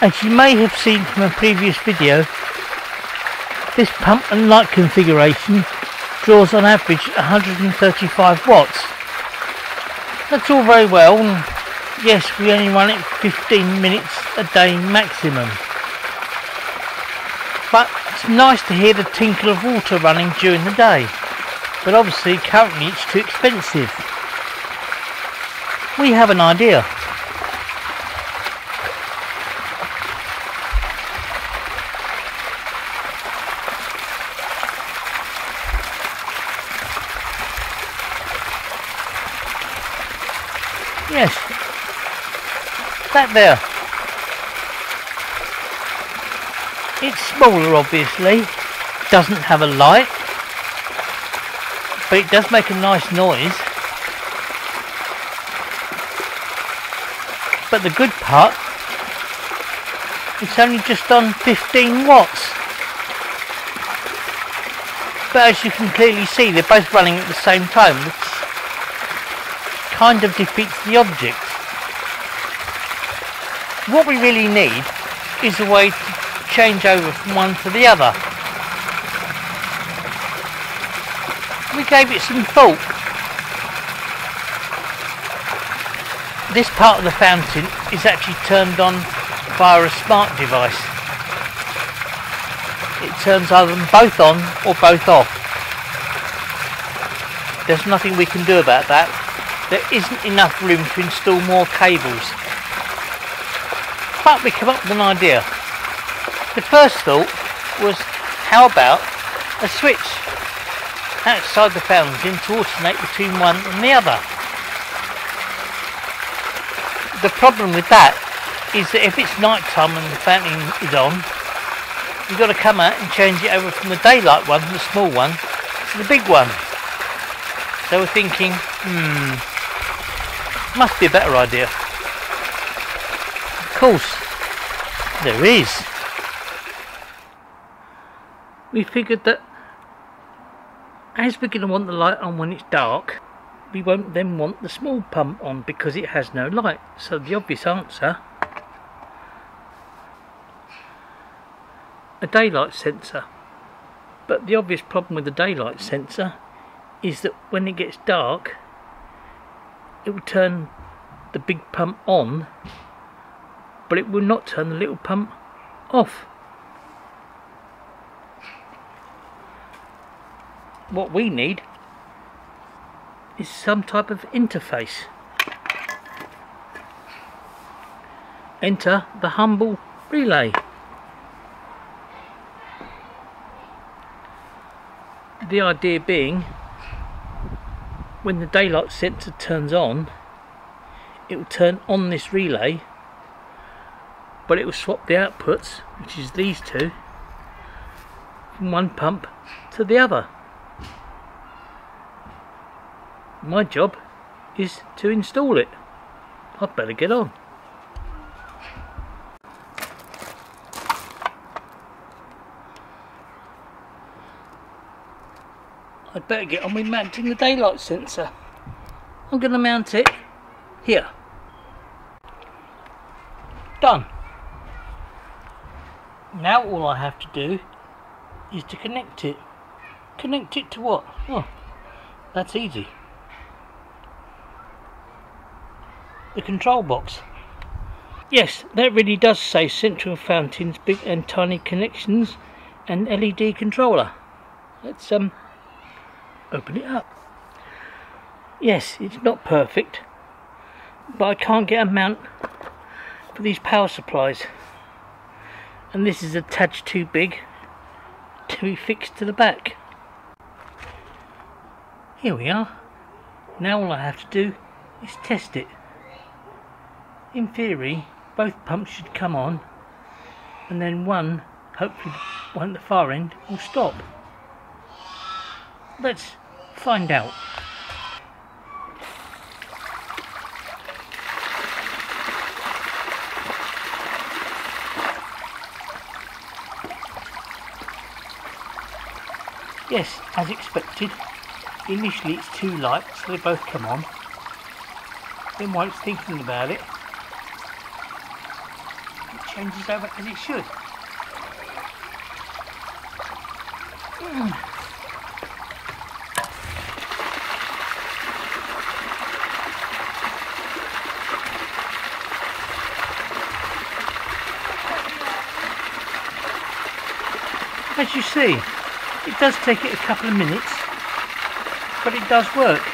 As you may have seen from a previous video, this pump and light configuration draws on average 135 watts. That's all very well, yes we only run it 15 minutes a day maximum. But it's nice to hear the tinkle of water running during the day, but obviously currently it's too expensive. We have an idea. Yes. That there. It's smaller obviously. Doesn't have a light. But it does make a nice noise. But the good part, it's only just on 15 watts. But as you can clearly see, they're both running at the same time. Kind of defeats the object. What we really need is a way to change over from one to the other. We gave it some thought. This part of the fountain is actually turned on via a smart device. It turns either both on or both off. There's nothing we can do about that. There isn't enough room to install more cables. But we come up with an idea. The first thought was how about a switch outside the fountain to alternate between one and the other. The problem with that is that if it's night time and the fountain is on, you've got to come out and change it over from the daylight one, the small one, to the big one. So we're thinking, hmm, must be a better idea. Of course, there is. We figured that as we're going to want the light on when it's dark, we won't then want the small pump on because it has no light. So the obvious answer, a daylight sensor. But the obvious problem with the daylight sensor is that when it gets dark, it will turn the big pump on, but it will not turn the little pump off. What we need is some type of interface. Enter the humble relay. The idea being when the daylight sensor turns on it will turn on this relay but it will swap the outputs which is these two from one pump to the other my job is to install it. I'd better get on. I'd better get on with mounting the daylight sensor. I'm going to mount it here. Done. Now all I have to do is to connect it. Connect it to what? Oh, that's easy. the control box. Yes, that really does say central fountains, big and tiny connections and LED controller. Let's um open it up. Yes, it's not perfect, but I can't get a mount for these power supplies. And this is a touch too big to be fixed to the back. Here we are. Now all I have to do is test it in theory, both pumps should come on, and then one, hopefully one at the far end, will stop. Let's find out. Yes, as expected, initially it's two lights, so they both come on. Then once thinking about it, it changes over as it should. Mm. As you see, it does take it a couple of minutes, but it does work.